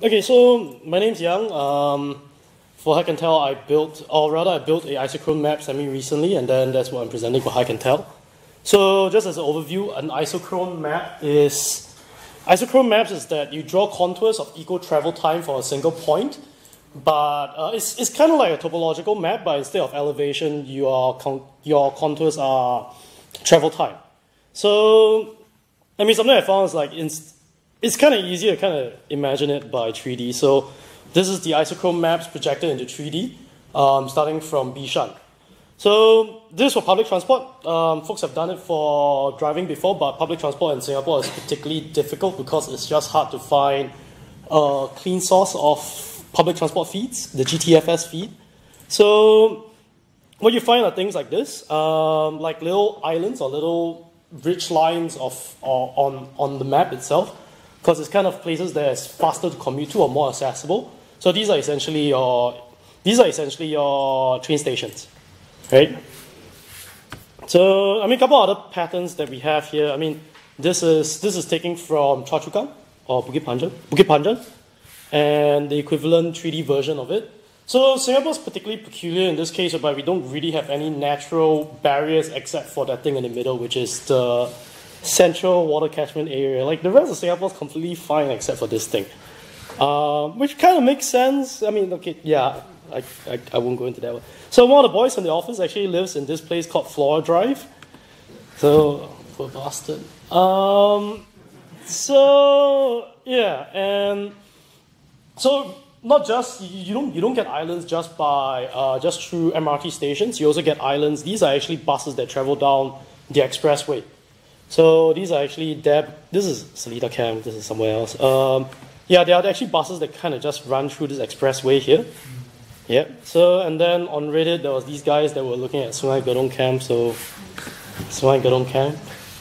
Okay, so my name's Yang. Um, for Hack and Tell, I built, or rather, I built a isochrone map semi recently, and then that's what I'm presenting for Hack and Tell. So, just as an overview, an isochrone map is isochrone maps is that you draw contours of equal travel time for a single point, but uh, it's, it's kind of like a topological map, but instead of elevation, your, con- your contours are travel time. So, I mean, something I found is like, it's kind of easy to kind of imagine it by 3D. So, this is the isochrone maps projected into 3D, um, starting from Bishan. So this for public transport. Um, folks have done it for driving before, but public transport in Singapore is particularly difficult because it's just hard to find a clean source of public transport feeds, the GTFS feed. So what you find are things like this, um, like little islands or little ridge lines of on on the map itself, because it's kind of places that is faster to commute to or more accessible. So these are essentially your these are essentially your train stations, right? So I mean, a couple other patterns that we have here. I mean, this is this is taken from Choa or Bukit Panjang, Bukit Panjang, and the equivalent 3D version of it. So Singapore is particularly peculiar in this case, but we don't really have any natural barriers except for that thing in the middle, which is the central water catchment area. Like the rest of Singapore is completely fine except for this thing. Um, which kind of makes sense. I mean, okay, yeah, I, I, I, won't go into that one. So one of the boys in the office actually lives in this place called Flora Drive. So, poor bastard. Um, so, yeah, and so not just, you don't, you don't get islands just by, uh, just through MRT stations. You also get islands. These are actually buses that travel down the expressway. So these are actually, Deb, this is Seletar Camp, this is somewhere else. Um, yeah, there are actually buses that kind of just run through this expressway here. Yeah. So and then on Reddit there was these guys that were looking at Sungai Gedong Camp. So Sungai Gedong Camp,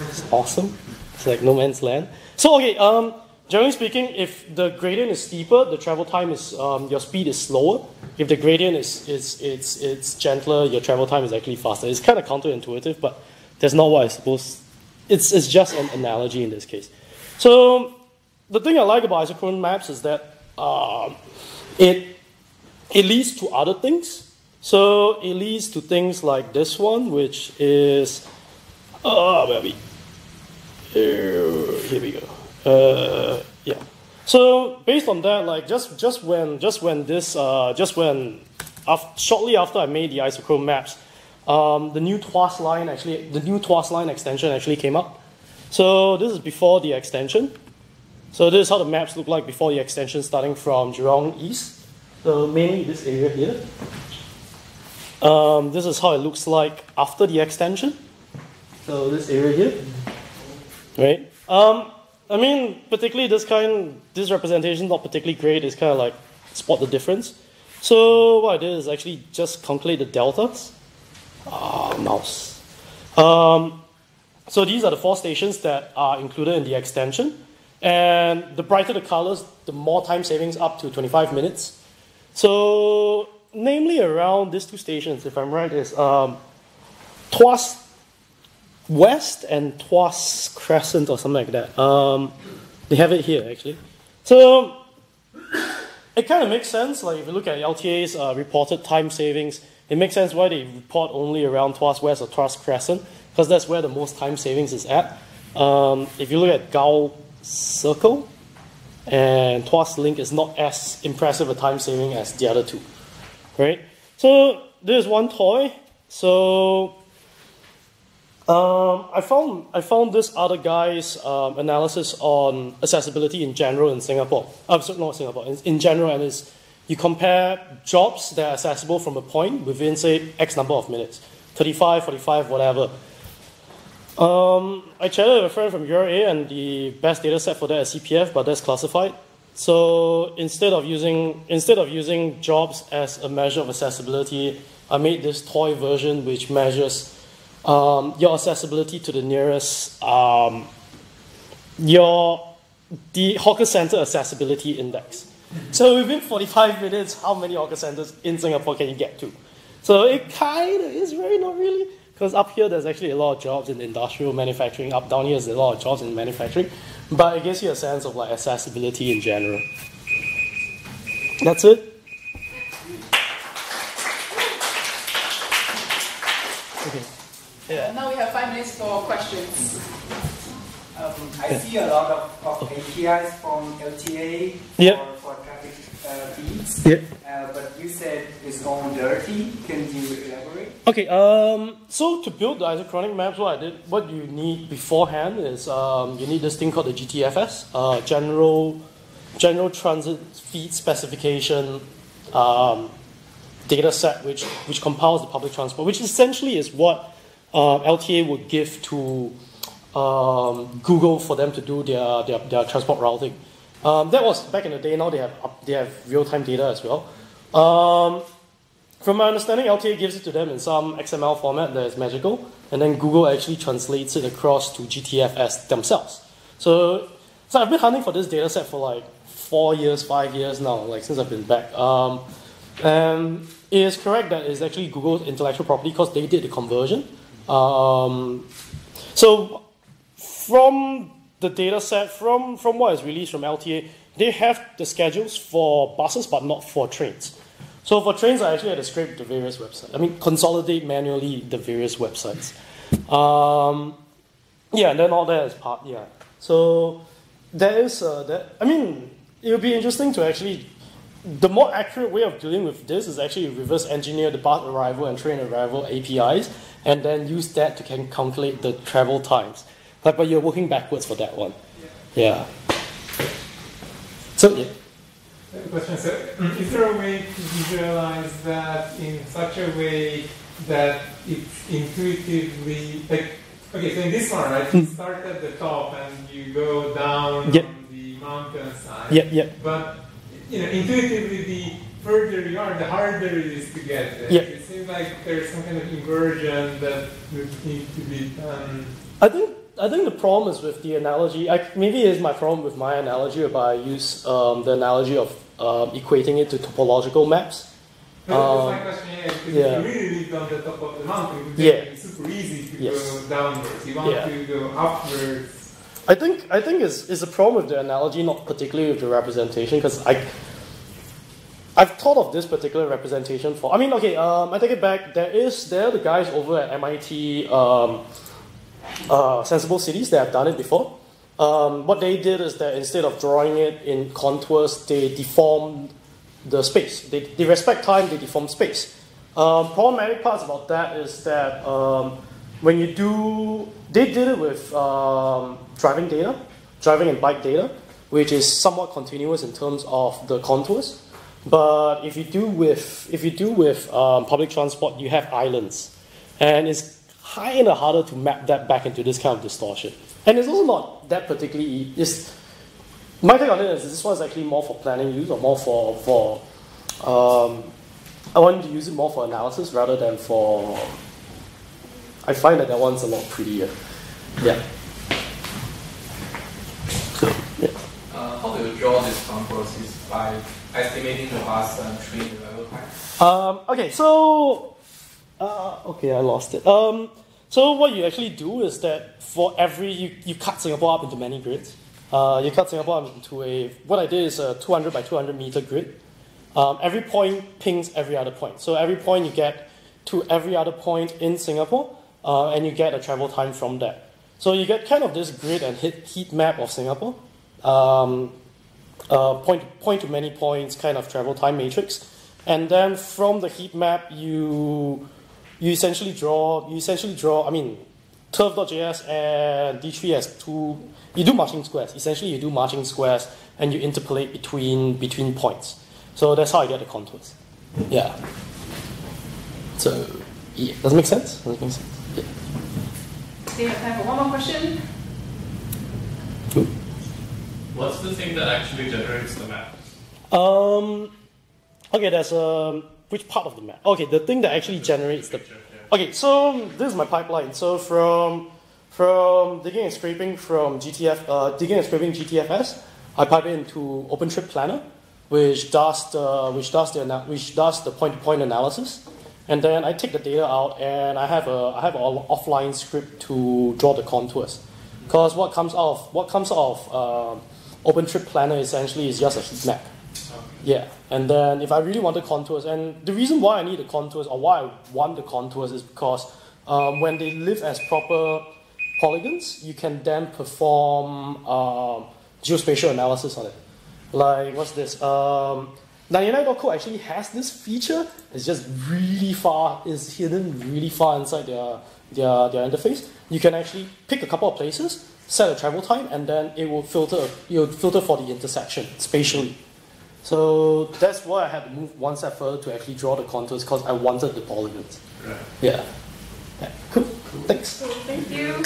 it's awesome. It's like no man's land. So okay, um, generally speaking, if the gradient is steeper, the travel time is um, your speed is slower. If the gradient is is it's it's gentler, your travel time is actually faster. It's kind of counterintuitive, but that's not what I suppose. It's it's just an analogy in this case. So the thing I like about isochrone maps is that uh, it, it leads to other things. So it leads to things like this one, which is, uh, where we? Here, we go. Uh, yeah. So based on that, like just just when just when this uh, just when after, shortly after I made the isochrone maps, um, the new Tuas line actually the new Tuas line extension actually came up. So this is before the extension. So this is how the maps look like before the extension starting from Jurong East. So mainly this area here. Um, this is how it looks like after the extension. So this area here, right? Um, I mean, particularly this kind, this representation not particularly great. It's kind of like spot the difference. So what I did is actually just calculate the deltas. Mouse. Um, so these are the four stations that are included in the extension. And the brighter the colors, the more time savings up to 25 minutes. So, namely around these two stations, if I'm right, is um, Tuas West and Tuas Crescent or something like that. Um, they have it here actually. So, it kind of makes sense. Like if you look at LTA's uh, reported time savings, it makes sense why they report only around Tuas West or Tuas Crescent because that's where the most time savings is at. Um, if you look at Gul circle, and Tuas Link is not as impressive a time saving as the other two, right? So there's one toy. So um, I found I found this other guy's um, analysis on accessibility in general in Singapore. Uh, not Singapore. In, in general, and is you compare jobs that are accessible from a point within say X number of minutes, 35, 45, whatever. Um, I chatted with a friend from URA, and the best data set for that is CPF, but that's classified. So instead of using instead of using jobs as a measure of accessibility, I made this toy version which measures um, your accessibility to the nearest um, your the hawker center accessibility index. So within 45 minutes, how many hawker centers in Singapore can you get to? So it kind of is very not really. Because up here, there's actually a lot of jobs in industrial manufacturing. Up down here, there's a lot of jobs in manufacturing. But it gives you a sense of like accessibility in general. That's it. Okay. Yeah. Now we have five minutes for questions. Um, I see a lot of, of APIs from LTA yeah. For, for traffic feeds. Yeah. Uh, but you said it's all dirty. Can you elaborate? Okay. Um. So to build the isochronic maps, what I did, what you need beforehand is um, you need this thing called the GTFS, uh, General General Transit Feed Specification um, data set, which which compiles the public transport, which essentially is what uh, LTA would give to um, Google for them to do their, their, their transport routing. Um, that was back in the day. Now they have they have real time data as well. Um, from my understanding, LTA gives it to them in some XML format that is magical, and then Google actually translates it across to GTFS themselves. So, so I've been hunting for this data set for like four years, five years now, like since I've been back. Um, and it is correct that it's actually Google's intellectual property because they did the conversion. Um, so from the data set, from, from what is released from LTA, they have the schedules for buses but not for trains. So for trains, I actually had to scrape the various websites. I mean, consolidate manually the various websites. Um, yeah, and then all that is part, yeah. So there is, uh, that, I mean, it would be interesting to actually, the more accurate way of dealing with this is actually reverse engineer the bus arrival and train arrival APIs and then use that to can calculate the travel times. But, but you're working backwards for that one. Yeah. So, yeah. Question. So, mm, is there a way to visualize that in such a way that it's intuitively like? Okay, so in this one, right, you hmm. start at the top and you go down yep. on the mountainside. Yep, yep. But you know, intuitively, the further you are, the harder it is to get there. Yep. It seems like there's some kind of inversion that would need to be done. I think I think the problem is with the analogy. I, maybe it's my problem with my analogy, but I use um, the analogy of um, equating it to topological maps. Um, my question is, yeah. you really live on the top of the mountain, yeah. it's super easy to yes. go downwards. You want yeah. to go upwards. I think I think it's, it's a problem with the analogy, not particularly with the representation, because I I've thought of this particular representation for. I mean, okay, um, I take it back. There is there are the guys over at MIT. Um, uh, Senseable Cities that have done it before. Um, what they did is that instead of drawing it in contours, they deformed the space. They, they respect time, they deform space. Um, problematic parts about that is that um, when you do, they did it with um, driving data, driving and bike data, which is somewhat continuous in terms of the contours. But if you do with if you do with um, public transport, you have islands, and it's kind of harder to map that back into this kind of distortion. And it's also not that particularly. It's, my take on it is this one is actually more for planning use or more for for. Um, I wanted to use it more for analysis rather than for. I find that that one's a lot prettier. Yeah. So yeah. Uh, how do you draw this contours? Is by estimating the bus and train arrival time? Um, okay, so uh, okay, I lost it. Um, so what you actually do is that for every, you, you cut Singapore up into many grids. Uh, you cut Singapore up into a, what I did is a 200 by 200 meter grid. Um, every point pings every other point. So every point you get to every other point in Singapore, uh, and you get a travel time from that. So you get kind of this grid and heat map of Singapore. Um, uh, point, point to many points kind of travel time matrix. And then from the heat map, you you essentially draw, you essentially draw, I mean, turf.js and D3 has two, you do marching squares. Essentially, you do marching squares and you interpolate between, between points. So that's how I get the contours. Yeah. So, yeah. Does it make sense? Does it make sense? Yeah. Do you have time for one more question? What's the thing that actually generates the map? Um, okay, there's a, um, which part of the map? Okay, the thing that actually generates the. Okay, so this is my pipeline. So from from digging and scraping from GTF, uh, digging and scraping GTFS, I pipe it into OpenTrip Planner, which does the which does the which does the point-to-point analysis, and then I take the data out and I have a I have an offline script to draw the contours, because what comes out of what comes out of uh, OpenTrip Planner essentially is just a heat map. Yeah, and then if I really wanted contours, and the reason why I need the contours or why I want the contours is because um, when they live as proper polygons, you can then perform um, geospatial analysis on it. Like, what's this? Um, 99.co actually has this feature. It's just really far, is hidden really far inside their, their, their interface. You can actually pick a couple of places, set a travel time, and then it will filter, it will filter for the intersection spatially. So that's why I had to move one step further to actually draw the contours because I wanted the polygons. Right. Yeah. yeah. Cool. Thanks. Thank you.